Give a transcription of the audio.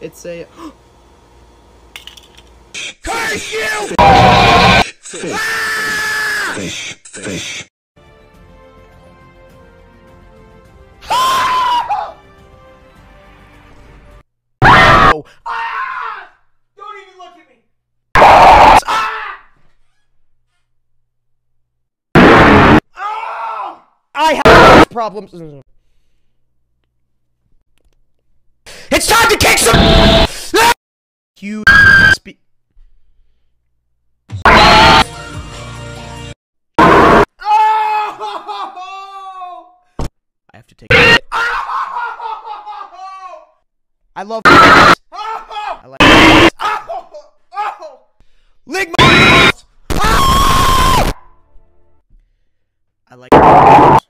It's a. Curse you! Fish. Fish. Fish. Oh, Ah! Don't even look at me! Ah! I have problems. It's time to kick some. You speak. Oh! I have to take. I love. I like. Lick my. I like.